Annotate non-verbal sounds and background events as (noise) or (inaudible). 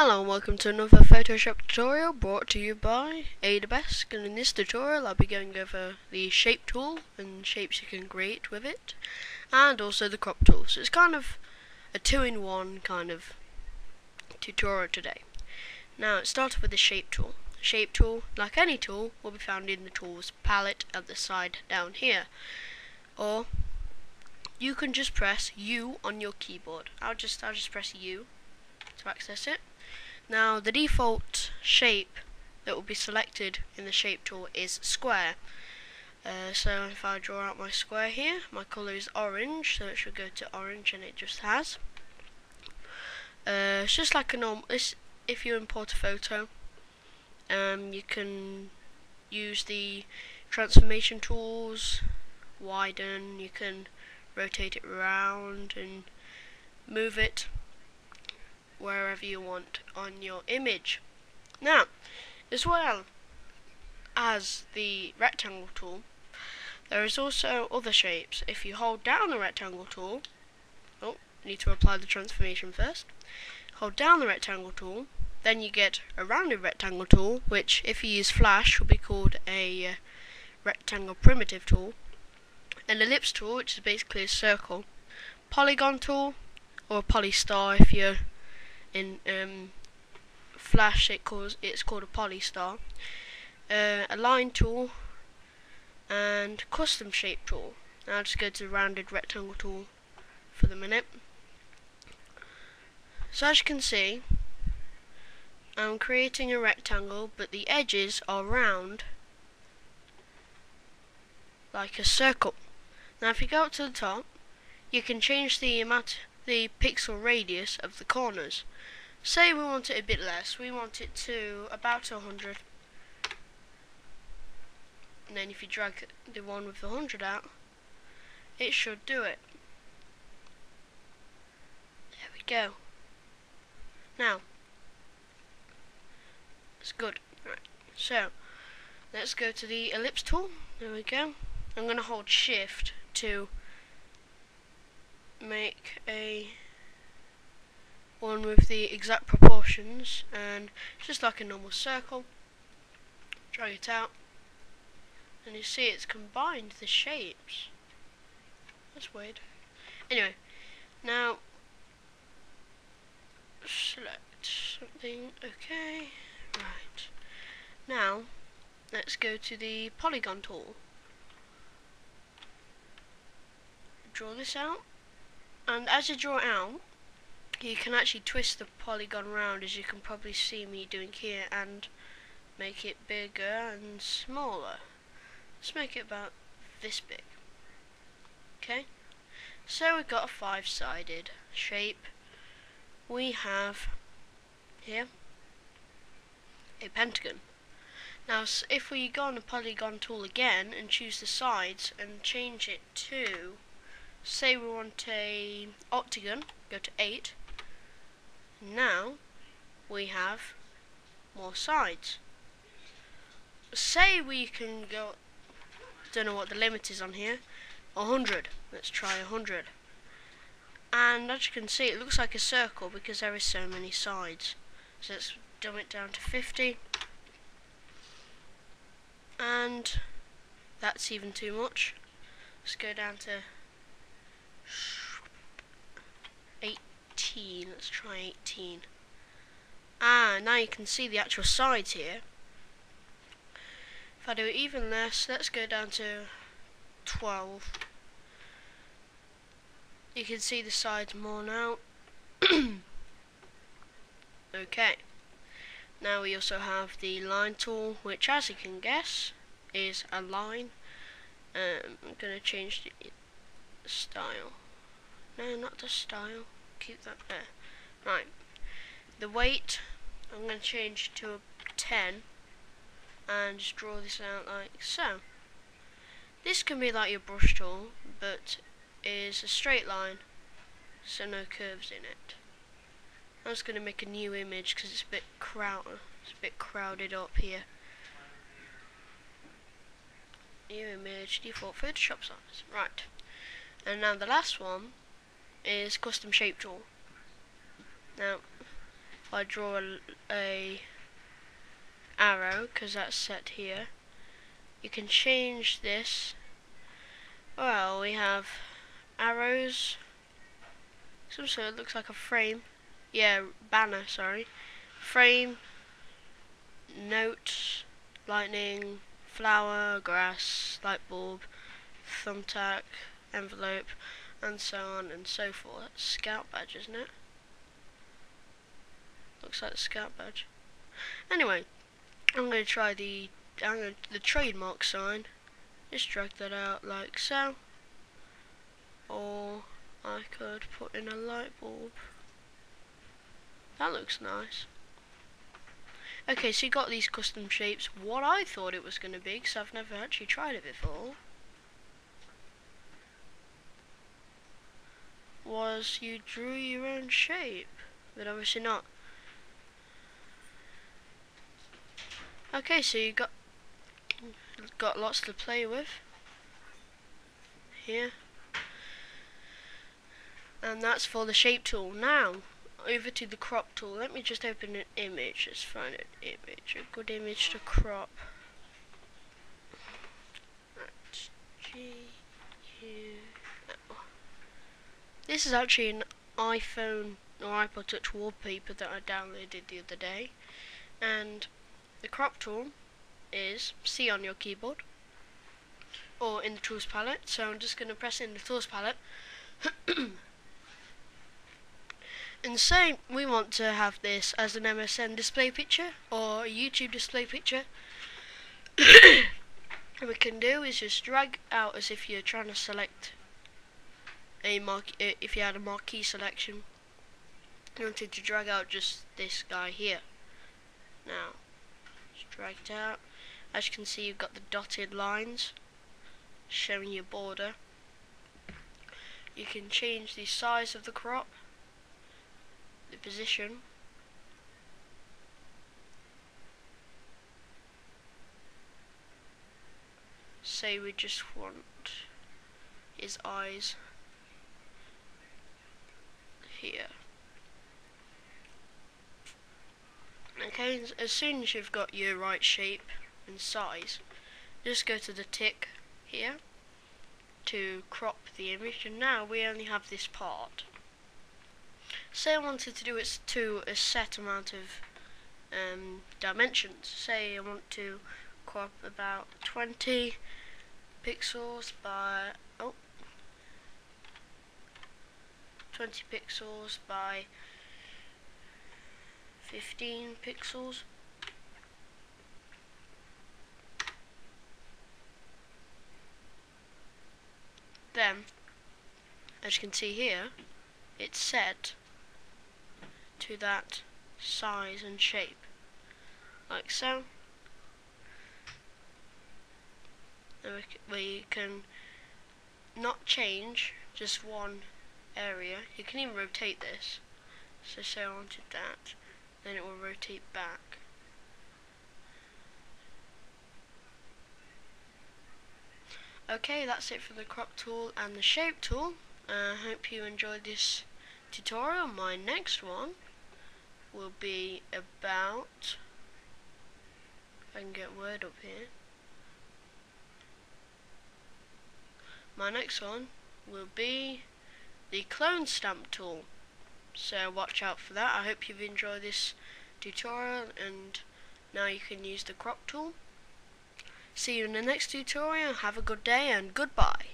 Hello and welcome to another Photoshop tutorial brought to you by Adobesque and in this tutorial I'll be going over the shape tool and shapes you can create with it and also the crop tool so it's kind of a two-in-one kind of tutorial today. Now it starts with the shape tool. The shape tool, like any tool, will be found in the tools palette at the side down here or you can just press U on your keyboard. I'll just I'll just press U to access it. Now the default shape that will be selected in the shape tool is square. Uh, so if I draw out my square here, my colour is orange, so it should go to orange and it just has. Uh, it's just like a normal, if you import a photo, um, you can use the transformation tools, widen, you can rotate it around and move it wherever you want on your image. Now, as well as the rectangle tool, there is also other shapes. If you hold down the rectangle tool, oh, need to apply the transformation first. Hold down the rectangle tool, then you get a rounded rectangle tool, which if you use flash will be called a uh, rectangle primitive tool. An ellipse tool, which is basically a circle. Polygon tool, or a polystar if you're in um, Flash it calls it's called a polystar. Uh, a line tool and custom shape tool. Now I'll just go to the rounded rectangle tool for the minute. So as you can see, I'm creating a rectangle, but the edges are round, like a circle. Now if you go up to the top, you can change the amount, the pixel radius of the corners. Say we want it a bit less. We want it to about 100. And then if you drag the one with the 100 out, it should do it. There we go. Now, it's good. Right. So, let's go to the ellipse tool. There we go. I'm going to hold shift to make a one with the exact proportions and just like a normal circle. Drag it out. And you see it's combined the shapes. That's weird. Anyway now select something. Okay right. Now let's go to the polygon tool. Draw this out and as you draw out you can actually twist the polygon around as you can probably see me doing here and make it bigger and smaller. Let's make it about this big. Okay, so we've got a five-sided shape. We have here a pentagon. Now if we go on the polygon tool again and choose the sides and change it to say we want a octagon, go to 8 now we have more sides. Say we can go, don't know what the limit is on here, 100. Let's try 100. And as you can see it looks like a circle because there is so many sides. So let's dumb it down to 50. And that's even too much. Let's go down to 18. Let's try 18. Ah, now you can see the actual sides here. If I do even less, let's go down to 12. You can see the sides more now. (coughs) okay. Now we also have the line tool, which as you can guess, is a line. Um, I'm going to change the style. No, not the style keep that there. Right. The weight, I'm going to change to a 10 and just draw this out like so. This can be like your brush tool, but is a straight line, so no curves in it. I'm just going to make a new image because it's a bit crowded. It's a bit crowded up here. New image, default Photoshop size. Right. And now the last one is custom shape tool. Now, if I draw a, a arrow because that's set here you can change this. Well we have arrows. Some sort looks like a frame. Yeah banner sorry. Frame notes, lightning flower grass light bulb thumbtack envelope and so on and so forth That's scout badge isn't it looks like a scout badge anyway I'm going to try the I'm going the trademark sign. Just drag that out like so. Or I could put in a light bulb. That looks nice. Okay, so you got these custom shapes. What I thought it was going to be, because I've never actually tried it before, was you drew your own shape. But obviously not. Okay, so you got got lots to play with here. And that's for the shape tool. Now, over to the crop tool. Let me just open an image. Let's find an image, a good image to crop. This is actually an iPhone or iPod Touch wallpaper that I downloaded the other day. And the crop tool is C on your keyboard or in the tools palette. So I'm just going to press in the tools palette. (coughs) and say we want to have this as an MSN display picture or a YouTube display picture. (coughs) what we can do is just drag out as if you're trying to select a if you had a marquee selection you wanted to drag out just this guy here now dragged out. As you can see you've got the dotted lines showing your border. You can change the size of the crop, the position, say we just want his eyes here. Okay, as soon as you've got your right shape and size, just go to the tick here to crop the image and now we only have this part. Say I wanted to do it to a set amount of um, dimensions. Say I want to crop about 20 pixels by oh 20 pixels by 15 pixels. Then, as you can see here, it's set to that size and shape, like so. We can not change just one area. You can even rotate this. So say I wanted that then it will rotate back. Okay, that's it for the crop tool and the shape tool. I uh, hope you enjoyed this tutorial. My next one will be about, if I can get word up here, my next one will be the clone stamp tool so watch out for that. I hope you've enjoyed this tutorial and now you can use the crop tool. See you in the next tutorial. Have a good day and goodbye.